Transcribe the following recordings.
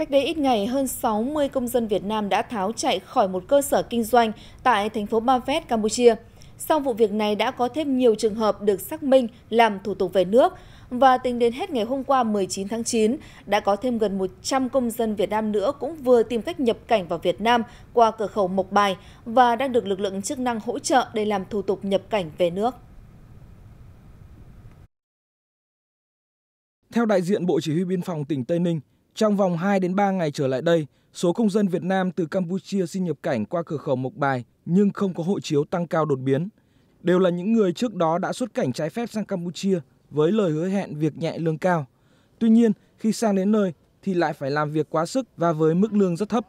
Cách đây ít ngày, hơn 60 công dân Việt Nam đã tháo chạy khỏi một cơ sở kinh doanh tại thành phố Bavet, Campuchia. Sau vụ việc này đã có thêm nhiều trường hợp được xác minh làm thủ tục về nước và tính đến hết ngày hôm qua 19 tháng 9, đã có thêm gần 100 công dân Việt Nam nữa cũng vừa tìm cách nhập cảnh vào Việt Nam qua cửa khẩu Mộc Bài và đang được lực lượng chức năng hỗ trợ để làm thủ tục nhập cảnh về nước. Theo đại diện Bộ Chỉ huy Biên phòng tỉnh Tây Ninh, trong vòng 2 đến 3 ngày trở lại đây, số công dân Việt Nam từ Campuchia xin nhập cảnh qua cửa khẩu Mộc Bài nhưng không có hộ chiếu tăng cao đột biến. Đều là những người trước đó đã xuất cảnh trái phép sang Campuchia với lời hứa hẹn việc nhẹ lương cao. Tuy nhiên, khi sang đến nơi thì lại phải làm việc quá sức và với mức lương rất thấp,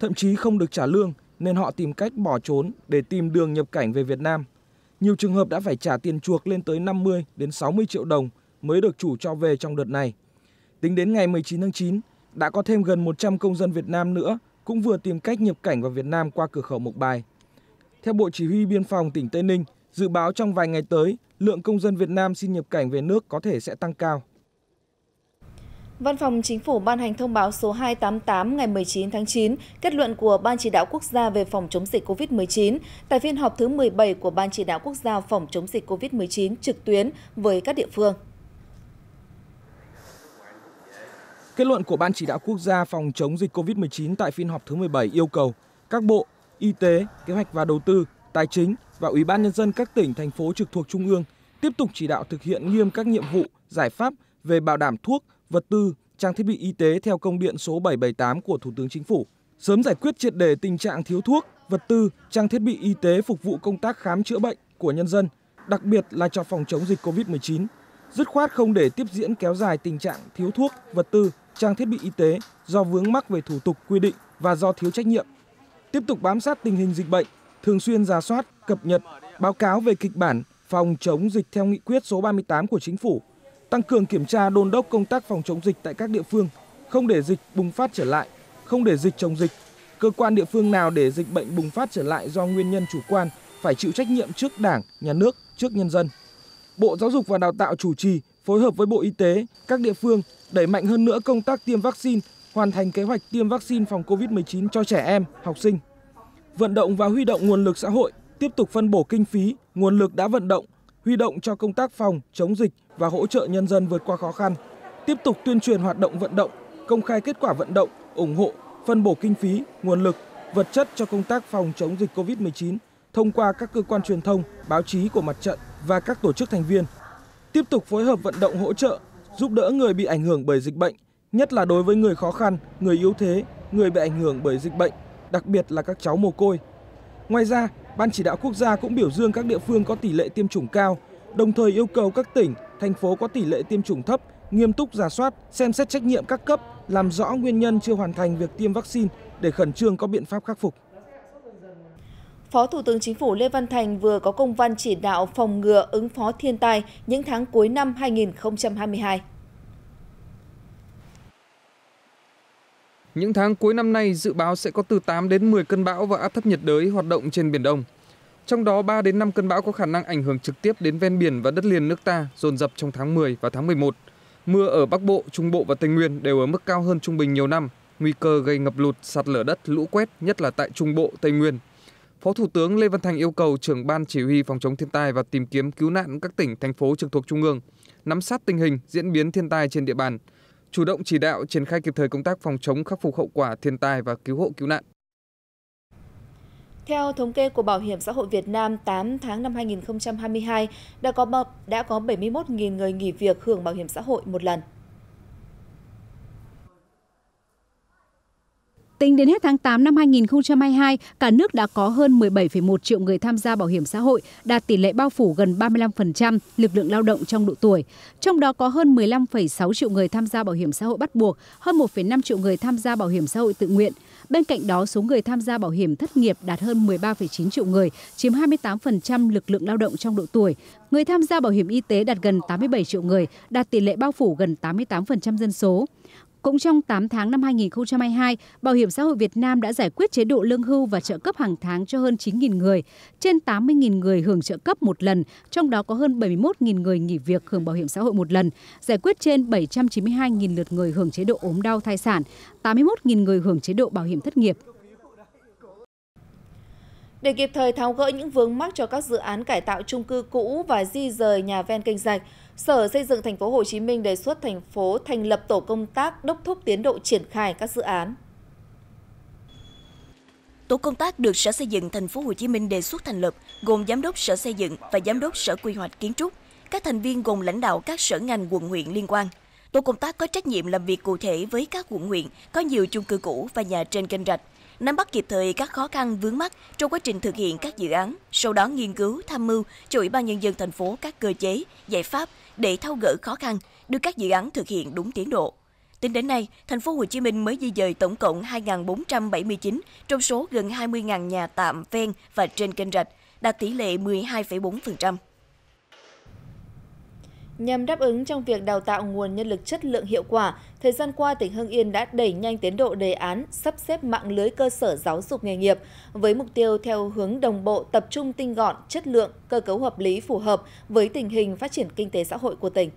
thậm chí không được trả lương nên họ tìm cách bỏ trốn để tìm đường nhập cảnh về Việt Nam. Nhiều trường hợp đã phải trả tiền chuộc lên tới 50 đến 60 triệu đồng mới được chủ cho về trong đợt này. Tính đến ngày 19 tháng 9, đã có thêm gần 100 công dân Việt Nam nữa cũng vừa tìm cách nhập cảnh vào Việt Nam qua cửa khẩu Mộc Bài. Theo Bộ Chỉ huy Biên phòng tỉnh Tây Ninh, dự báo trong vài ngày tới, lượng công dân Việt Nam xin nhập cảnh về nước có thể sẽ tăng cao. Văn phòng Chính phủ ban hành thông báo số 288 ngày 19 tháng 9, kết luận của Ban chỉ đạo quốc gia về phòng chống dịch COVID-19 tại phiên họp thứ 17 của Ban chỉ đạo quốc gia phòng chống dịch COVID-19 trực tuyến với các địa phương. Kết luận của Ban chỉ đạo quốc gia phòng chống dịch COVID-19 tại phiên họp thứ 17 yêu cầu các bộ, y tế, kế hoạch và đầu tư, tài chính và Ủy ban nhân dân các tỉnh thành phố trực thuộc trung ương tiếp tục chỉ đạo thực hiện nghiêm các nhiệm vụ, giải pháp về bảo đảm thuốc, vật tư, trang thiết bị y tế theo công điện số 778 của Thủ tướng Chính phủ, sớm giải quyết triệt đề tình trạng thiếu thuốc, vật tư, trang thiết bị y tế phục vụ công tác khám chữa bệnh của nhân dân, đặc biệt là cho phòng chống dịch COVID-19. Dứt khoát không để tiếp diễn kéo dài tình trạng thiếu thuốc, vật tư, trang thiết bị y tế do vướng mắc về thủ tục quy định và do thiếu trách nhiệm. Tiếp tục bám sát tình hình dịch bệnh, thường xuyên ra soát, cập nhật, báo cáo về kịch bản phòng chống dịch theo nghị quyết số 38 của chính phủ, tăng cường kiểm tra đôn đốc công tác phòng chống dịch tại các địa phương, không để dịch bùng phát trở lại, không để dịch chồng dịch. Cơ quan địa phương nào để dịch bệnh bùng phát trở lại do nguyên nhân chủ quan phải chịu trách nhiệm trước Đảng, Nhà nước, trước nhân dân. Bộ Giáo dục và Đào tạo chủ trì phối hợp với Bộ Y tế, các địa phương đẩy mạnh hơn nữa công tác tiêm vaccine, hoàn thành kế hoạch tiêm vaccine phòng COVID-19 cho trẻ em, học sinh. Vận động và huy động nguồn lực xã hội, tiếp tục phân bổ kinh phí, nguồn lực đã vận động, huy động cho công tác phòng, chống dịch và hỗ trợ nhân dân vượt qua khó khăn. Tiếp tục tuyên truyền hoạt động vận động, công khai kết quả vận động, ủng hộ, phân bổ kinh phí, nguồn lực, vật chất cho công tác phòng chống dịch COVID-19 thông qua các cơ quan truyền thông, báo chí của mặt trận và các tổ chức thành viên. Tiếp tục phối hợp vận động hỗ trợ, giúp đỡ người bị ảnh hưởng bởi dịch bệnh, nhất là đối với người khó khăn, người yếu thế, người bị ảnh hưởng bởi dịch bệnh, đặc biệt là các cháu mồ côi. Ngoài ra, Ban chỉ đạo quốc gia cũng biểu dương các địa phương có tỷ lệ tiêm chủng cao, đồng thời yêu cầu các tỉnh, thành phố có tỷ lệ tiêm chủng thấp nghiêm túc giả soát, xem xét trách nhiệm các cấp, làm rõ nguyên nhân chưa hoàn thành việc tiêm vaccine để khẩn trương có biện pháp khắc phục. Phó Thủ tướng Chính phủ Lê Văn Thành vừa có công văn chỉ đạo phòng ngừa ứng phó thiên tai những tháng cuối năm 2022. Những tháng cuối năm nay dự báo sẽ có từ 8 đến 10 cơn bão và áp thấp nhiệt đới hoạt động trên biển Đông. Trong đó 3 đến 5 cơn bão có khả năng ảnh hưởng trực tiếp đến ven biển và đất liền nước ta, dồn dập trong tháng 10 và tháng 11. Mưa ở Bắc Bộ, Trung Bộ và Tây Nguyên đều ở mức cao hơn trung bình nhiều năm, nguy cơ gây ngập lụt, sạt lở đất, lũ quét, nhất là tại Trung Bộ, Tây Nguyên. Phó Thủ tướng Lê Văn Thành yêu cầu trưởng ban chỉ huy phòng chống thiên tai và tìm kiếm cứu nạn các tỉnh, thành phố trực thuộc trung ương nắm sát tình hình, diễn biến thiên tai trên địa bàn, chủ động chỉ đạo triển khai kịp thời công tác phòng chống khắc phục hậu quả thiên tai và cứu hộ cứu nạn. Theo thống kê của Bảo hiểm xã hội Việt Nam, 8 tháng năm 2022 đã có đã có 71.000 người nghỉ việc hưởng bảo hiểm xã hội một lần. Tính đến hết tháng 8 năm 2022, cả nước đã có hơn 17,1 triệu người tham gia bảo hiểm xã hội, đạt tỷ lệ bao phủ gần 35% lực lượng lao động trong độ tuổi. Trong đó có hơn 15,6 triệu người tham gia bảo hiểm xã hội bắt buộc, hơn 1,5 triệu người tham gia bảo hiểm xã hội tự nguyện. Bên cạnh đó, số người tham gia bảo hiểm thất nghiệp đạt hơn 13,9 triệu người, chiếm 28% lực lượng lao động trong độ tuổi. Người tham gia bảo hiểm y tế đạt gần 87 triệu người, đạt tỷ lệ bao phủ gần 88% dân số. Cũng trong 8 tháng năm 2022, Bảo hiểm xã hội Việt Nam đã giải quyết chế độ lương hưu và trợ cấp hàng tháng cho hơn 9.000 người, trên 80.000 người hưởng trợ cấp một lần, trong đó có hơn 71.000 người nghỉ việc hưởng bảo hiểm xã hội một lần, giải quyết trên 792.000 lượt người hưởng chế độ ốm đau thai sản, 81.000 người hưởng chế độ bảo hiểm thất nghiệp. Để kịp thời tháo gỡ những vướng mắc cho các dự án cải tạo chung cư cũ và di rời nhà ven kênh rạch, Sở Xây dựng thành phố Hồ Chí Minh đề xuất thành phố thành lập tổ công tác đốc thúc tiến độ triển khai các dự án. Tổ công tác được Sở Xây dựng thành phố Hồ Chí Minh đề xuất thành lập gồm giám đốc Sở Xây dựng và giám đốc Sở Quy hoạch Kiến trúc. Các thành viên gồm lãnh đạo các sở ngành quận huyện liên quan. Tổ công tác có trách nhiệm làm việc cụ thể với các quận huyện có nhiều chung cư cũ và nhà trên kênh rạch, nắm bắt kịp thời các khó khăn vướng mắt trong quá trình thực hiện các dự án, sau đó nghiên cứu tham mưu cho Ủy ban nhân dân thành phố các cơ chế, giải pháp để thao gỡ khó khăn, đưa các dự án thực hiện đúng tiến độ. Tính đến nay, thành phố Hồ Chí Minh mới di dời tổng cộng 2.479 trong số gần 20.000 nhà tạm ven và trên kênh rạch, đạt tỷ lệ 12,4%. Nhằm đáp ứng trong việc đào tạo nguồn nhân lực chất lượng hiệu quả, thời gian qua tỉnh Hưng Yên đã đẩy nhanh tiến độ đề án sắp xếp mạng lưới cơ sở giáo dục nghề nghiệp với mục tiêu theo hướng đồng bộ, tập trung tinh gọn, chất lượng, cơ cấu hợp lý phù hợp với tình hình phát triển kinh tế xã hội của tỉnh.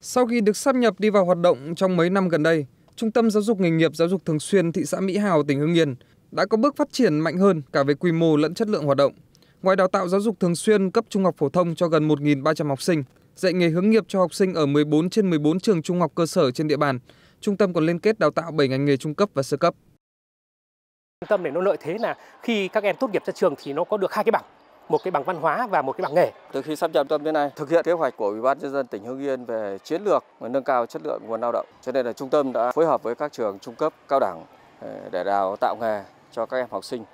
Sau khi được sắp nhập đi vào hoạt động trong mấy năm gần đây, Trung tâm Giáo dục nghề nghiệp giáo dục thường xuyên thị xã Mỹ Hào tỉnh Hưng Yên đã có bước phát triển mạnh hơn cả về quy mô lẫn chất lượng hoạt động. Ngoài đào tạo giáo dục thường xuyên cấp trung học phổ thông cho gần 1.300 học sinh, dạy nghề hướng nghiệp cho học sinh ở 14 trên 14 trường trung học cơ sở trên địa bàn, trung tâm còn liên kết đào tạo 7 ngành nghề trung cấp và sơ cấp. Trung tâm để nó lợi thế là khi các em tốt nghiệp ra trường thì nó có được hai cái bằng, một cái bằng văn hóa và một cái bằng nghề. Từ khi sắp nhập tâm đến nay, thực hiện kế hoạch của Ủy ban nhân dân tỉnh Hưng Yên về chiến lược và nâng cao chất lượng nguồn lao động, cho nên là trung tâm đã phối hợp với các trường trung cấp, cao đẳng để đào tạo nghề cho các em học sinh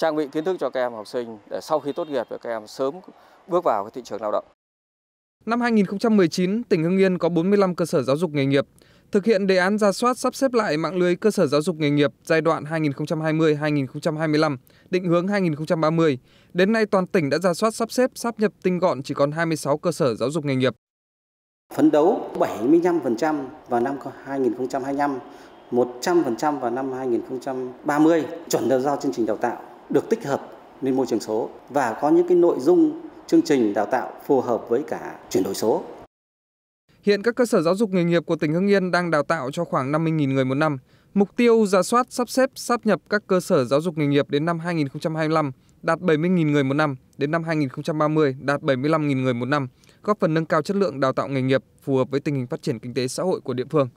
trang bị kiến thức cho các em học sinh để sau khi tốt nghiệp các em sớm bước vào cái thị trường lao động. Năm 2019, tỉnh Hưng Yên có 45 cơ sở giáo dục nghề nghiệp, thực hiện đề án ra soát sắp xếp lại mạng lưới cơ sở giáo dục nghề nghiệp giai đoạn 2020-2025, định hướng 2030. Đến nay toàn tỉnh đã ra soát sắp xếp sắp nhập tinh gọn chỉ còn 26 cơ sở giáo dục nghề nghiệp. Phấn đấu 75% vào năm 2025, 100% vào năm 2030, chuẩn đầu giao chương trình đào tạo được tích hợp lên môi trường số và có những cái nội dung chương trình đào tạo phù hợp với cả chuyển đổi số. Hiện các cơ sở giáo dục nghề nghiệp của tỉnh Hưng Yên đang đào tạo cho khoảng 50.000 người một năm. Mục tiêu giả soát, sắp xếp, sắp nhập các cơ sở giáo dục nghề nghiệp đến năm 2025 đạt 70.000 người một năm, đến năm 2030 đạt 75.000 người một năm, góp phần nâng cao chất lượng đào tạo nghề nghiệp phù hợp với tình hình phát triển kinh tế xã hội của địa phương.